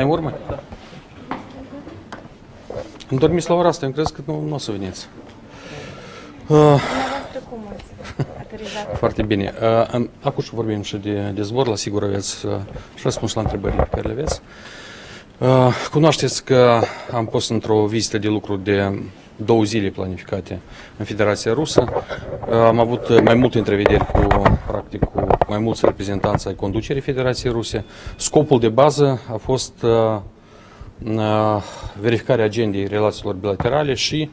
Mai în urmă? Da. Îmi dormiți la ora asta, eu cred că nu, nu o să veniți. Uh, cum ați aterizat? Foarte bine. Uh, acum și vorbim și de, de zbor, la sigur aveți uh, și răspuns la întrebările pe care le aveți. Uh, cunoașteți că am fost într-o vizită de lucru de două zile planificate în Federația Rusă. Uh, am avut mai multe întrevederi cu, practic, cu mai mulți reprezentanți ai conducerii Federației Ruse. Scopul de bază a fost uh, verificarea agendei relațiilor bilaterale și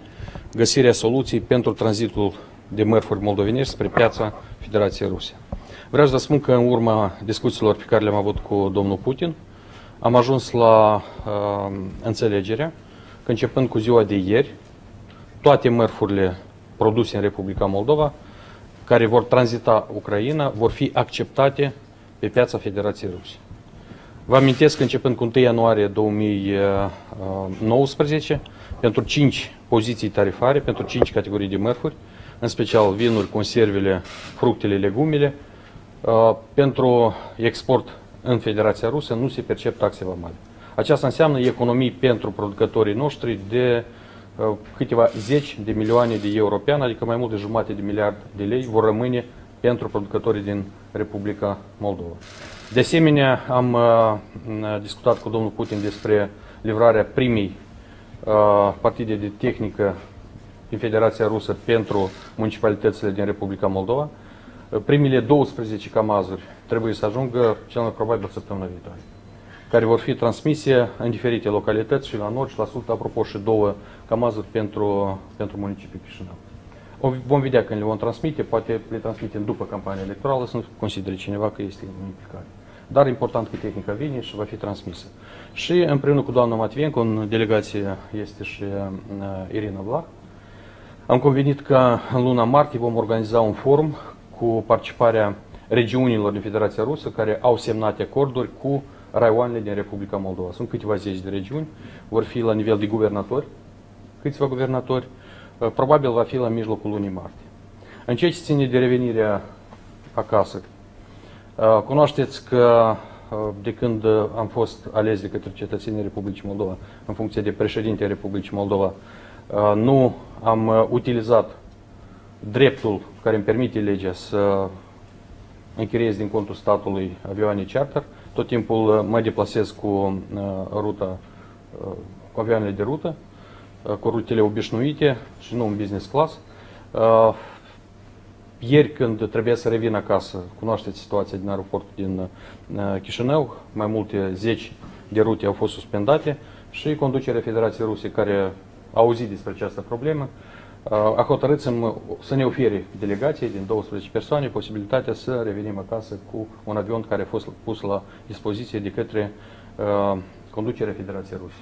găsirea soluției pentru tranzitul de mărfuri moldovenești spre piața Federației Ruse. Vreau să vă spun că în urma discuțiilor pe care le-am avut cu domnul Putin, am ajuns la uh, înțelegerea că începând cu ziua de ieri, toate mărfurile produse în Republica Moldova, care vor tranzita Ucraina, vor fi acceptate pe piața Federației Ruse. Vă amintesc că începând cu 1 ianuarie 2019, pentru 5 poziții tarifare, pentru 5 categorii de mărfuri, în special vinuri, conservele, fructele, legumele, uh, pentru export în Federația Rusă nu se percep taxe vamale. Aceasta înseamnă economii pentru producătorii noștri de uh, câteva zeci de milioane de euro pe an, adică mai mult de jumate de miliard de lei vor rămâne pentru producătorii din Republica Moldova. De asemenea, am uh, discutat cu domnul Putin despre livrarea primei uh, partide de tehnică din Federația Rusă pentru municipalitățile din Republica Moldova. Uh, primele 12 camazuri trebuie să ajungă cel mai probabil săptămâna viitoare, care vor fi transmise în diferite localități și la nord și la sud, apropo și două camazuri pentru, pentru municipiul Chișinău. O vom vedea când le vom transmite, poate le transmitem după campania electorală, să nu considere cineva că este implicare. Dar important că tehnica vine și va fi transmisă. Și împreună cu doamna Matvienко, în delegație este și uh, Irina Vlah, am convenit că în luna martie vom organiza un forum cu participarea regiunilor din Federația Rusă care au semnat acorduri cu raioanele din Republica Moldova. Sunt câteva zeci de regiuni, vor fi la nivel de guvernatori, câțiva guvernatori, uh, probabil va fi la mijlocul lunii martie. În ceea ce ține de revenirea acasă, uh, cunoașteți că uh, de când am fost ales de către cetățenii Republicii Moldova în funcție de președinte Republicii Moldova, nu am utilizat dreptul care îmi permite legea să închiriez din contul statului avioane charter. Tot timpul mă deplasez cu ruta, cu avioanele de rută cu rutele obișnuite și nu în business class. Ieri când trebuia să revin acasă, cunoașteți situația din aeroportul din Chișinău, mai multe zeci de rute au fost suspendate și conducerea Federației Ruse care a auzit despre această problemă a hotărât să, să ne ofere delegației din 12 persoane posibilitatea să revenim acasă cu un avion care a fost pus la dispoziție de către uh, conducerea Federației Ruse.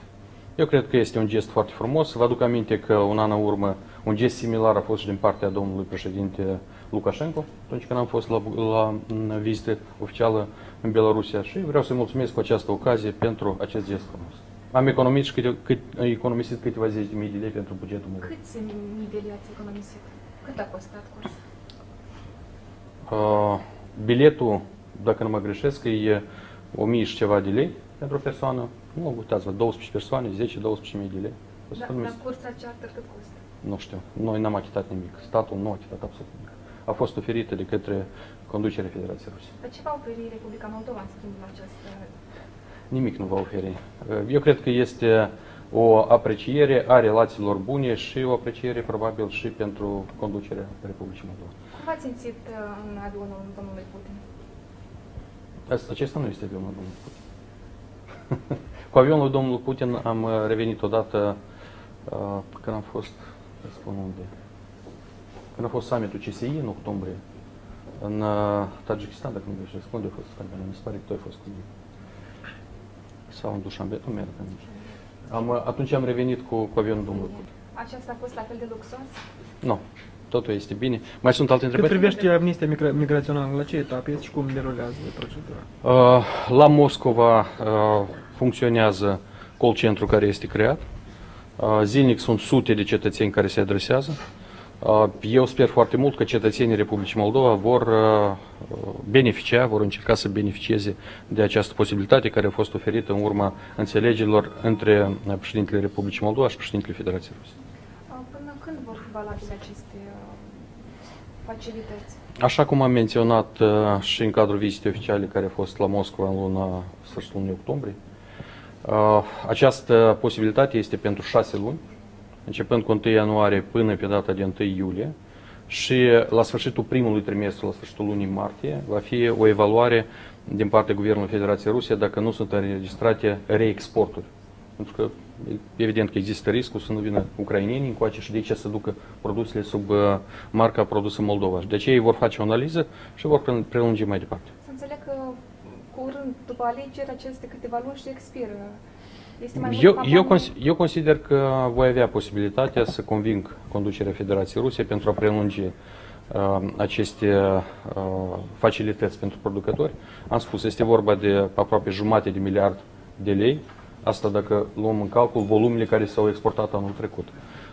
Eu cred că este un gest foarte frumos. Vă aduc aminte că un an în urmă un gest similar a fost și din partea domnului președinte Lukashenko, atunci când am fost la, la vizită oficială în Belarusia și vreau să-i mulțumesc cu această ocazie pentru acest gest frumos. Am economisit, câte, cât, economisit câteva zeci de mii de lei pentru bugetul meu. Câți mii de lei ați economisit? Cât a costat cursul? Uh, biletul, dacă nu mă greșesc, e 1000 și ceva de lei pentru o persoană. Nu uitați-vă, 12 persoane, 10-12 mii de lei. Da, dar cursa charter cât costă? Nu știu. Noi n-am achitat nimic. Statul nu a achitat absolut nimic. A fost oferită de către conducerea Federației Ruse. Dar ce va oferi Republica Moldova în schimbul această... Nimic nu va oferi. Eu cred că este o apreciere a relațiilor bune și o apreciere probabil și pentru conducerea Republicii Moldova. Cum v-ați simțit uh, în avionul domnului Putin? Acesta nu este avionul domnului Putin. Cu avionul domnului Putin am uh, revenit odată uh, când am fost, să spun unde, când a fost summitul CSI în octombrie, în uh, Tajikistan, dacă nu greșesc, unde a fost Scandinavia? Mi se pare că tu ai fost cu mine. Sau în Dușanbe, nu merg am, Atunci am revenit cu, cu avionul domnului Putin. Aceasta a fost la fel de luxos? Nu. Totul este bine. Mai sunt alte întrebări? Cât privește amnistia migra migrațională, la ce etapă este și cum derulează procedura? Uh, la Moscova uh, funcționează call centru care este creat. Uh, zilnic sunt sute de cetățeni care se adresează. Uh, Eu sper foarte mult că cetățenii Republicii Moldova vor uh, beneficia, vor încerca să beneficieze de această posibilitate care a fost oferită în urma înțelegerilor între președintele Republicii Moldova și președintele Federației Ruse. Uh, Până când vor fi valabile aceste uh, facilități? Așa cum am menționat uh, și în cadrul vizitei oficiale care a fost la Moscova în luna sfârșitul lunii octombrie, uh, această posibilitate este pentru șase luni, începând cu 1 ianuarie până pe data de 1 iulie și la sfârșitul primului trimestru, la sfârșitul lunii martie, va fi o evaluare din partea Guvernului Federației Rusiei dacă nu sunt înregistrate reexporturi. Pentru că evident că există riscul să nu vină ucrainenii încoace și de ce să ducă produsele sub uh, marca produsă Moldova. Și de aceea ei vor face o analiză și vor pre- prelungi mai departe. Să înțeleg că curând, după alegeri, aceste câteva luni și expiră. Este mai Eu, mult eu, campanie? cons- eu consider că voi avea posibilitatea să conving conducerea Federației Rusiei pentru a prelungi uh, aceste uh, facilități pentru producători. Am spus, este vorba de aproape jumate de miliard de lei, asta dacă luăm în calcul volumele care s-au exportat anul trecut.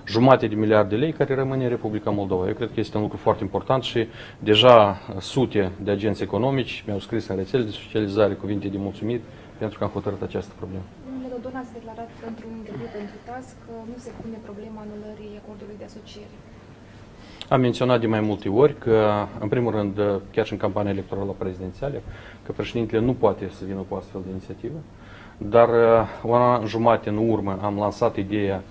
Jumate de miliard de lei care rămâne în Republica Moldova. Eu cred că este un lucru foarte important și deja sute de agenți economici mi-au scris în rețele de socializare cuvinte de mulțumiri pentru că am hotărât această problemă. Domnule Dodon, ați declarat pentru un interviu pentru TASC că nu se pune problema anulării acordului de asociere. Am menționat de mai multe ori că, în primul rând, chiar și în campania electorală prezidențială, că președintele nu poate să vină cu astfel de inițiativă, dar uh, un an jumate în urmă am lansat ideea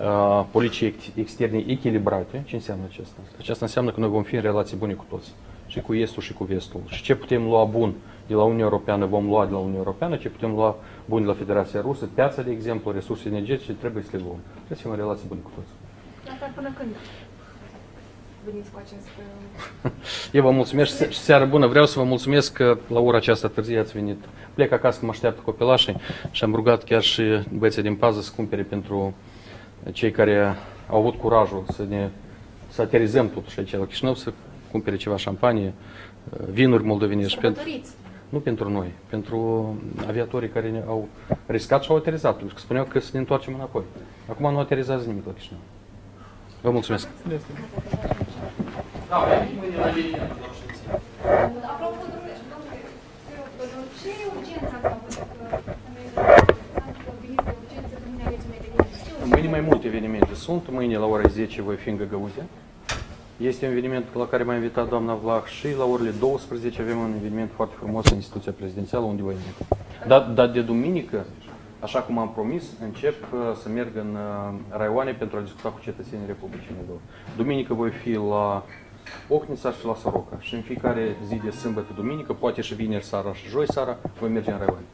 uh, politicii ex- externe echilibrate. Ce înseamnă acesta? Aceasta înseamnă că noi vom fi în relații bune cu toți, și cu Estul și cu Vestul. Și ce putem lua bun de la Uniunea Europeană vom lua de la Uniunea Europeană, ce putem lua bun de la Federația Rusă, piața, de exemplu, resurse energetice, trebuie să le luăm. Trebuie să fim în relații bune cu toți. Asta până când veniți cu acest... uh, Eu vă mulțumesc și se- și seară bună. Vreau să vă mulțumesc că la ora aceasta târzie ați venit. Plec acasă că mă așteaptă copilașii și am rugat chiar și băieții din pază să cumpere pentru cei care au avut curajul să ne să aterizăm totuși aici la Chișinău, să cumpere ceva șampanie, vinuri moldovenești. Pentru, Sărbătoriți! Nu pentru noi, pentru aviatorii care ne au riscat și au aterizat. Pentru că spuneau că să ne întoarcem înapoi. Acum nu aterizează nimic la Chișinău. Vă mulțumesc. Este. Da, mâine la Apropo, domnule, domnule, Teodor, ce urgență ați avut că să mergeți că veniți de urgență, mâine aveți un eveniment? Ce urgență? Mâine mai multe evenimente sunt. Mâine la ora 10 voi fi în Găgăuzia. Este un eveniment la care m-a invitat doamna Vlah și la orele 12 avem un eveniment foarte frumos în instituția prezidențială unde voi merge. Dar, dar de duminică, așa cum am promis, încep uh, să merg în uh, raioane pentru a discuta cu cetățenii Republicii Moldova. Duminică voi fi la Ocnița și la Soroca. Și în fiecare zi de sâmbătă, duminică, poate și vineri seara și joi seara, voi merge în raioane.